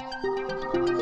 Música